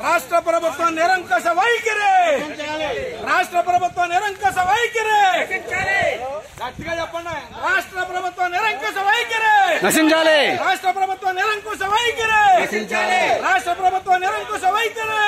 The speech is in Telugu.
రాష్ట్ర ప్రభుత్వ నిరంకుశ వైఖరి! రాష్ట్ర ప్రభుత్వ నిరంకుశ వైఖరి! రాష్ట్ర ప్రభుత్వ నిరంకుశ వైఖరి! నశించాలి. రాష్ట్ర ప్రభుత్వ నిరంకుశ వైఖరి! రాష్ట్ర ప్రభుత్వ నిరంకుశ వైఖరి!